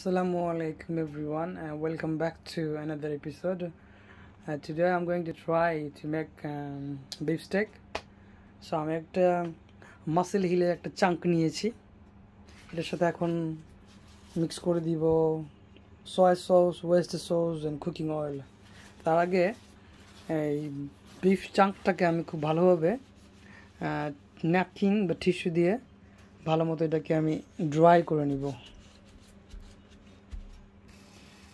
Assalamu alaikum everyone and welcome back to another episode. Uh, today I'm going to try to make um, beef steak. So আমি একটা muscle হিলের একটা chunk নিয়েছি এটার সাথে এখন মিক্স করে দিব soya sauce oyster sauce and cooking oil তার আগে এই বিফ চাঙ্কটাকে আমি খুব ভালোভাবে ন্যাপকিন বা টিস্যু দিয়ে ভালো মতো এটাকে আমি ড্রাই করে নিব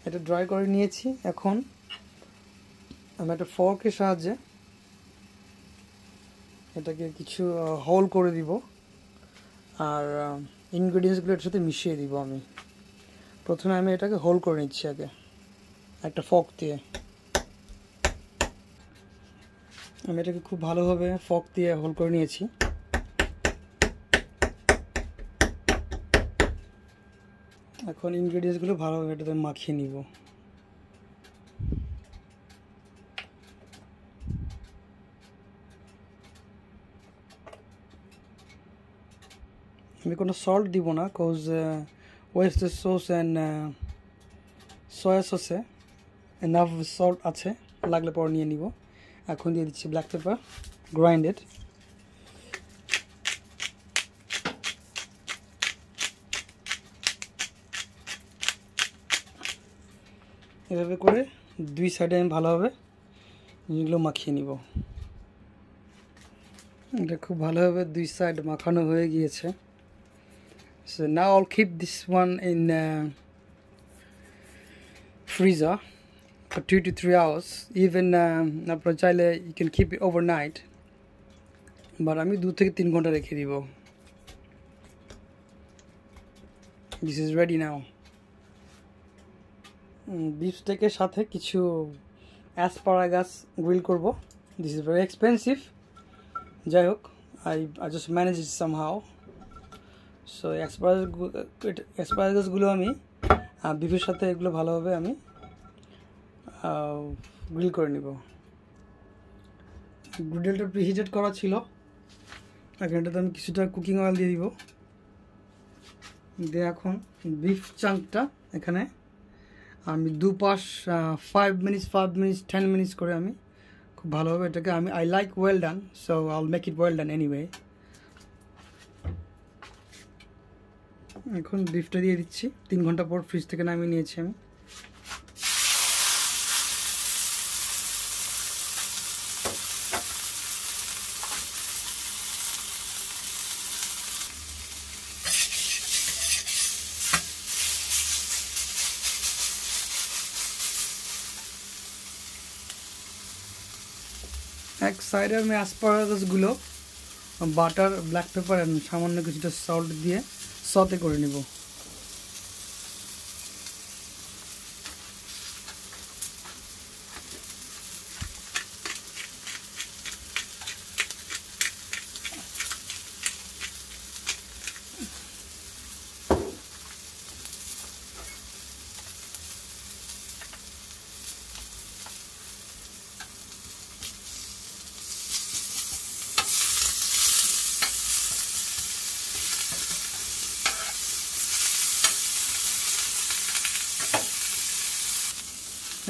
এটা ড্রাই করে নিয়েছি। এখন আমি একটা ফর্কের সাহায্যে এটাকে কিছু হোল করে দিব। আর ইনগ্রিডিয়েন্টসগুলো এর সাথে মিশিয়ে দিব আমি। প্রথমে আমি এটাকে হোল করে নিচ্ছি আগে, একটা ফক দিয়ে। আমি এটাকে খুব ভালোভাবে ফক দিয়ে হোল করে নিয়েছি। এখন ইনগ্রেডিয়েন্টসগুলো ভালোভাবে এটাতে মাখিয়ে নিব। আমি কোনো সল্ট দিব না cause oyster sauce and soya সসে enough salt আছে, লাগলে পর নিয়ে নিব। এখন দিয়ে দিচ্ছি ব্ল্যাক পেপার গ্রাইন্ডেড এভাবে করে দুই সাইডে আমি ভালোভাবে জিনিসগুলো মাখিয়ে নিব। এটা খুব ভালোভাবে দুই সাইড মাখানো হয়ে গিয়েছে। So now all keep this one in freezer for two to three hours. Even আপনার চাইলে you can keep overnight but আমি দু থেকে তিন ঘণ্টা রেখে দিব। This is ready now beef স্টেকের সাথে কিছু অ্যাসপারাগাস গ্রিল করব। দিস ইজ ভেরি এক্সপেন্সিভ যাই হোক I I just manage it somehow so asparagus অ্যাসপারাগাসগুলো আমি বিফের সাথে এগুলো ভালোভাবে আমি গ্রিল করে নিব। গ্রিডেলটা প্রিহিটেড করা ছিল। এখন এটাতে আমি কিছুটা কুকিং অয়েল দিয়ে দিব। দিয়ে এখন বিফ চাঙ্কটা এখানে আমি দু পাশ five minutes five minutes ten minutes করে আমি খুব ভালোভাবে এটাকে আমি I like well done so I'll make it well done anyway এখন বিফটা দিয়ে দিচ্ছি। তিন ঘণ্টা পর ফ্রিজ থেকে নামিয়ে নিয়েছি আমি। এক সাইডে আমি অ্যাসপারাগাসগুলো বাটার ব্ল্যাক পেপার সামান্য কিছুটা সল্ট দিয়ে সতে করে নিব।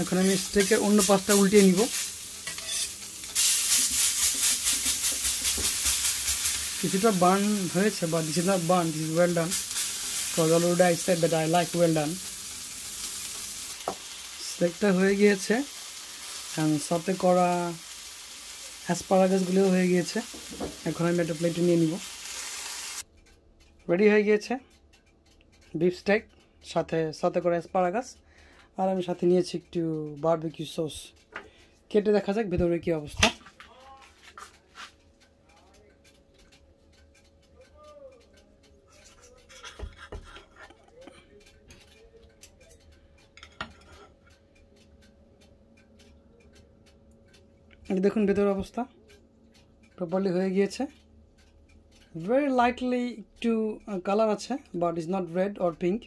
এখন আমি স্টেকের অন্য পাশটা উল্টিয়ে নিব। কিছুটা বার্ন হয়েছে বা this is not burn this is well done I said I like well done স্টেকটা হয়ে গিয়েছে। সাথে করা অ্যাসপারাগাসগুলোও হয়ে গিয়েছে। এখন আমি একটা প্লেটে নিয়ে নিব। রেডি হয়ে গিয়েছে। বিফ স্টেক সাথে সাথে করা অ্যাসপারাগাস আর আমি সাথে নিয়েছি একটু বারবিকিউ সস কেটে দেখা যাক ভেতরে কি অবস্থা। দেখুন ভেতরের অবস্থা। প্রপারলি হয়ে গিয়েছে। ভেরি লাইটলি একটু কালার আছে but is not red or pink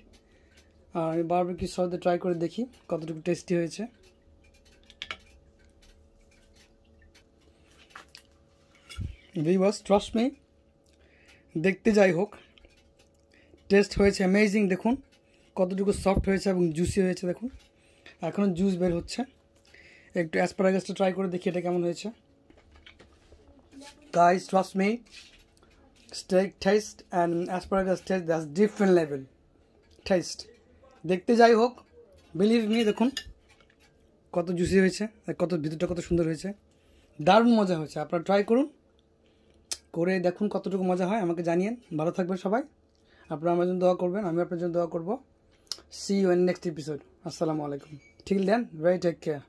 আর আমি বারবার কি দিয়ে ট্রাই করে দেখি কতটুকু টেস্টি হয়েছে। ভিভাস ট্রাস্ট মি দেখতে যাই হোক টেস্ট হয়েছে অ্যামেজিং দেখুন কতটুকু সফট হয়েছে এবং জুসি হয়েছে, দেখুন। এখনও জুস বের হচ্ছে। একটু অ্যাসপারাগাসটা ট্রাই করে দেখি এটা কেমন হয়েছে। Guys, trust me, steak taste and asparagus taste, that's different level, taste দেখতে যাই হোক, বেলির নিয়ে দেখুন কত জুসি হয়েছে, আর কত ভিতরটা কত সুন্দর হয়েছে। দারুণ মজা হয়েছে, আপনারা ট্রাই করুন। করে দেখুন কতটুকু মজা হয়, আমাকে জানিয়েন। ভালো থাকবেন সবাই। আপনারা আমার জন্য দোয়া করবেন, আমি আপনার জন্য দোয়া করব। সি ইউ নেক্সট এপিসোড আসসালামু আলাইকুম। ঠিক দেন ভেরি টেক কেয়ার